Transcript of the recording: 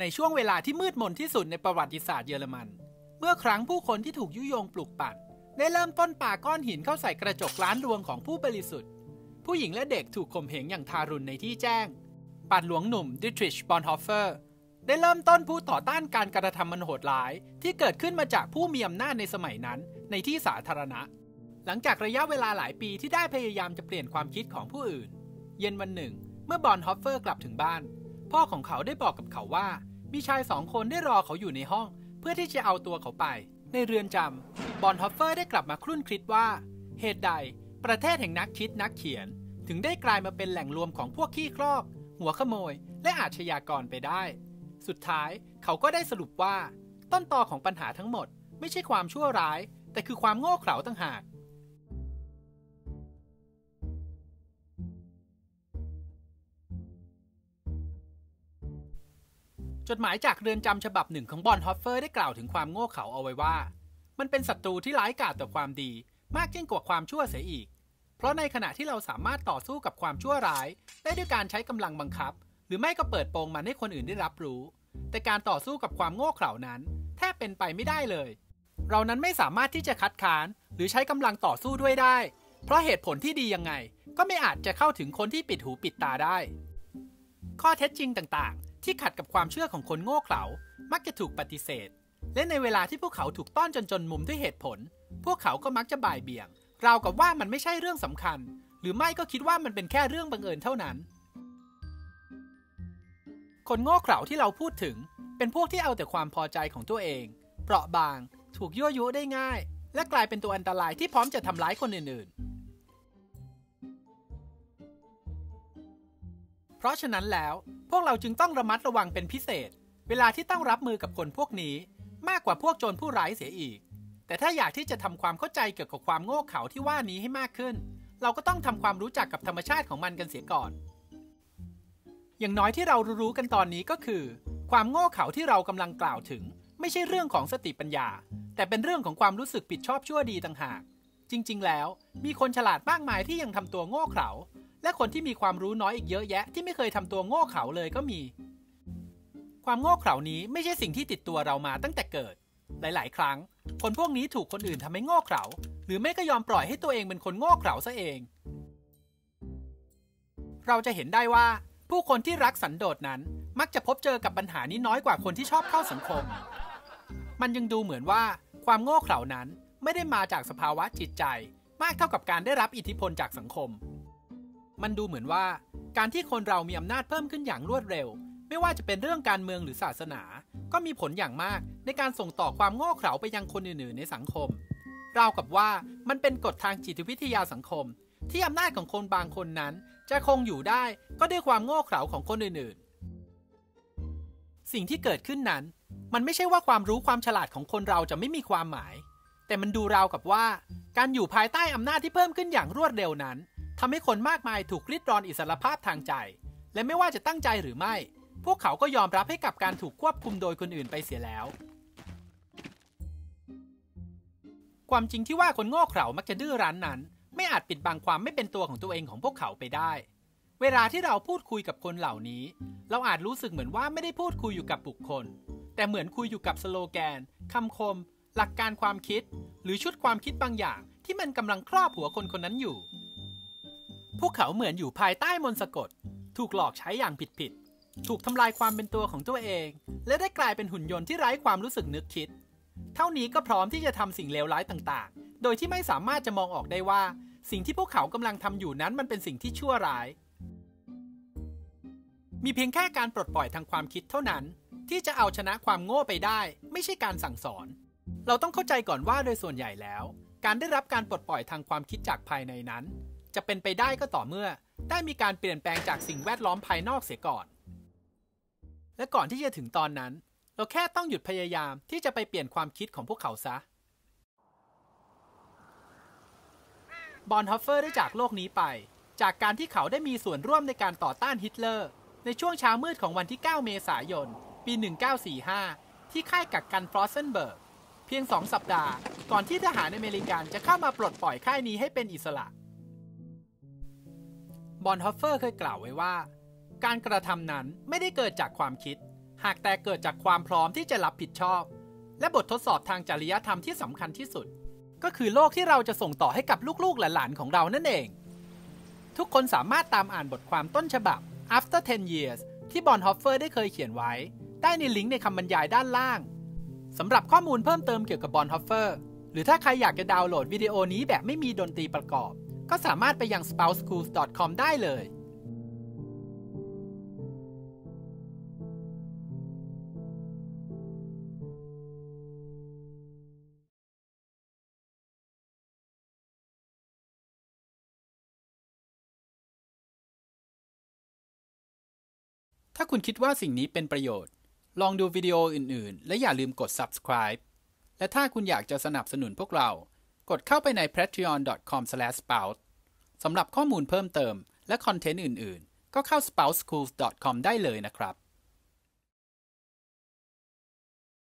ในช่วงเวลาที่มืดมนที่สุดในประวัติศาสตร์เยอรมัน เมื่อครั้งผู้คนที่ถูกยุยงปลุกปั่น ได้เริ่มต้นปาก้อนหินเข้าใส่กระจกร้านรวงของผู้บริสุทธิ์ ผู้หญิงและเด็กถูกข่มเหงอย่างทารุณในที่แจ้ง บาทหลวงหนุ่มดิทริชบอนฮอฟเฟอร์ได้เริ่มต้นผู้ต่อต้านการกระทำอันโหดร้าย ที่เกิดขึ้นมาจากผู้มีอำนาจในสมัยนั้น ในที่สาธารณะ หลังจากระยะเวลาหลายปีที่ได้พยายามจะเปลี่ยนความคิดของผู้อื่น เย็นวันหนึ่ง เมื่อบอนฮอฟเฟอร์กลับถึงบ้าน พ่อของเขาได้บอกกับเขาว่า มีชายสองคนได้รอเขาอยู่ในห้อง เพื่อที่จะเอาตัวเขาไป ในเรือนจำบอนฮอฟเฟอร์ได้กลับมาครุ่นคิดว่า เหตุใด ประเทศแห่งนักคิดนักเขียน ถึงได้กลายมาเป็นแหล่งรวมของพวกขี้ขลาดหัวขโมย และอาชญากรไปได้ สุดท้ายเขาก็ได้สรุปว่า ต้นตอของปัญหาทั้งหมด ไม่ใช่ความชั่วร้าย แต่คือความโง่เขลาต่างหาก จดหมายจากเรือนจำฉบับหนึ่งของบอนฮอฟเฟอร์ได้กล่าวถึงความโง่เขลาเอาไว้ว่า มันเป็นศัตรูที่ร้ายกาจต่อความดี มากยิ่งกว่าความชั่วเสียอีก เพราะในขณะที่เราสามารถต่อสู้กับความชั่วร้าย ได้ด้วยการใช้กำลังบังคับ หรือไม่ก็เปิดโปงมันให้คนอื่นได้รับรู้ แต่การต่อสู้กับความโง่เขลานั้น แทบเป็นไปไม่ได้เลย เรานั้นไม่สามารถที่จะคัดค้าน หรือใช้กำลังต่อสู้ด้วยได้ เพราะเหตุผลที่ดียังไง ก็ไม่อาจจะเข้าถึงคนที่ปิดหูปิดตาได้ ข้อเท็จจริงต่าง ที่ขัดกับความเชื่อของคนโง่เขลา มักจะถูกปฏิเสธ และในเวลาที่พวกเขาถูกต้อนจนจนมุมด้วยเหตุผล พวกเขาก็มักจะบ่ายเบี่ยง ราวกับว่ามันไม่ใช่เรื่องสำคัญ หรือไม่ก็คิดว่ามันเป็นแค่เรื่องบังเอิญเท่านั้น คนโง่เขลาที่เราพูดถึง เป็นพวกที่เอาแต่ความพอใจของตัวเอง เปราะบาง ถูกยั่วยุได้ง่าย และกลายเป็นตัวอันตรายที่พร้อมจะทำร้ายคนอื่นๆ เพราะฉะนั้นแล้วพวกเราจึงต้องระมัดระวังเป็นพิเศษ เวลาที่ต้องรับมือกับคนพวกนี้ มากกว่าพวกโจรผู้ร้ายเสียอีก แต่ถ้าอยากที่จะทำความเข้าใจเกี่ยวกับความโง่เขลาที่ว่านี้ให้มากขึ้น เราก็ต้องทำความรู้จักกับธรรมชาติของมันกันเสียก่อน อย่างน้อยที่เรารู้กันตอนนี้ก็คือ ความโง่เขลาที่เรากำลังกล่าวถึง ไม่ใช่เรื่องของสติปัญญา แต่เป็นเรื่องของความรู้สึกผิดชอบชั่วดีต่างหาก จริง ๆ แล้ว มีคนฉลาดมากมายที่ยังทำตัวโง่เขลา และคนที่มีความรู้น้อยอีกเยอะแยะ ที่ไม่เคยทำตัวโง่เขลาเลยก็มี ความโง่เขลานี้ไม่ใช่สิ่งที่ติดตัวเรามาตั้งแต่เกิด หลาย ๆ ครั้ง คนพวกนี้ถูกคนอื่นทำให้โง่เขลาหรือไม่ก็ยอมปล่อยให้ตัวเองเป็นคนโง่เขลาซะเอง เราจะเห็นได้ว่า ผู้คนที่รักสันโดษนั้น มักจะพบเจอกับปัญหานี้น้อยกว่าคนที่ชอบเข้าสังคม มันยังดูเหมือนว่าความโง่เขลานั้นไม่ได้มาจากสภาวะจิตใจ มากเท่ากับการได้รับอิทธิพลจากสังคม มันดูเหมือนว่า การที่คนเรามีอำนาจเพิ่มขึ้นอย่างรวดเร็ว ไม่ว่าจะเป็นเรื่องการเมืองหรือศาสนา ก็มีผลอย่างมากในการส่งต่อความโง่เขลาไปยังคนอื่นๆในสังคมราวกับว่ามันเป็นกฎทางจิตวิทยาสังคม ที่อำนาจของคนบางคนนั้น จะคงอยู่ได้ก็ด้วยความโง่เขลาของคนอื่นๆ สิ่งที่เกิดขึ้นนั้น มันไม่ใช่ว่าความรู้ความฉลาดของคนเราจะไม่มีความหมาย แต่มันดูราวกับว่า การอยู่ภายใต้อำนาจที่เพิ่มขึ้นอย่างรวดเร็วนั้น ทำให้คนมากมายถูกริดรอนอิสรภาพทางใจ และไม่ว่าจะตั้งใจหรือไม่ พวกเขาก็ยอมรับให้กับการถูกควบคุมโดยคนอื่นไปเสียแล้ว ความจริงที่ว่าคนโง่เขลามักจะดื้อรั้นนั้น ไม่อาจปิดบังความไม่เป็นตัวของตัวเองของพวกเขาไปได้ เวลาที่เราพูดคุยกับคนเหล่านี้ เราอาจรู้สึกเหมือนว่าไม่ได้พูดคุยอยู่กับบุคคล แต่เหมือนคุยอยู่กับสโลแกนคำคม หลักการความคิด หรือชุดความคิดบางอย่างที่มันกำลังครอบหัวคนคนนั้นอยู่ พวกเขาเหมือนอยู่ภายใต้มนต์สะกด ถูกหลอกใช้อย่างผิดๆ ถูกทำลายความเป็นตัวของตัวเอง และได้กลายเป็นหุ่นยนต์ที่ไร้ความรู้สึกนึกคิด เท่านี้ก็พร้อมที่จะทำสิ่งเลวร้ายต่างๆ โดยที่ไม่สามารถจะมองออกได้ว่า สิ่งที่พวกเขากำลังทำอยู่นั้นมันเป็นสิ่งที่ชั่วร้าย มีเพียงแค่การปลดปล่อยทางความคิดเท่านั้น ที่จะเอาชนะความโง่ไปได้ ไม่ใช่การสั่งสอน เราต้องเข้าใจก่อนว่าโดยส่วนใหญ่แล้ว การได้รับการปลดปล่อยทางความคิดจากภายในนั้น จะเป็นไปได้ก็ต่อเมื่อ ได้มีการเปลี่ยนแปลงจากสิ่งแวดล้อมภายนอกเสียก่อน และก่อนที่จะถึงตอนนั้น เราแค่ต้องหยุดพยายามที่จะไปเปลี่ยนความคิดของพวกเขาซะ บอนฮอฟเฟอร์ได้จากโลกนี้ไป จากการที่เขาได้มีส่วนร่วมในการต่อต้านฮิตเลอร์ ในช่วงเช้ามืดของวันที่ 9 เมษายน ปี 1945 ที่ค่ายกักกันฟลอสเซนเบิร์กเพียงสองสัปดาห์ ก่อนที่ทหารอเมริกันจะเข้ามาปลดปล่อยค่ายนี้ให้เป็นอิสระ บอนฮอฟเฟอร์เคยกล่าวไว้ว่า การกระทำนั้นไม่ได้เกิดจากความคิด หากแต่เกิดจากความพร้อมที่จะรับผิดชอบ และบททดสอบทางจริยธรรมที่สำคัญที่สุด ก็คือโลกที่เราจะส่งต่อให้กับลูกๆหลานๆของเรานั่นเอง ทุกคนสามารถตามอ่านบทความต้นฉบับ After 10 Years ที่บอนฮอฟเฟอร์ได้เคยเขียนไว้ ได้ในลิงก์ในคำบรรยายด้านล่างสำหรับข้อมูลเพิ่มเติมเกี่ยวกับบอนฮอฟเฟอร์ หรือถ้าใครอยากจะดาวน์โหลดวิดีโอนี้แบบไม่มีดนตรีประกอบ ก็สามารถไปยัง sproutsschools.com ได้เลยถ้าคุณคิดว่าสิ่งนี้เป็นประโยชน์ ลองดูวิดีโออื่น ๆ และอย่าลืมกด subscribe และถ้าคุณอยากจะสนับสนุนพวกเรา กดเข้าไปใน patreon.com/spout สำหรับข้อมูลเพิ่มเติมและคอนเทนต์อื่น ๆ ก็เข้า spoutschools.com ได้เลยนะครับ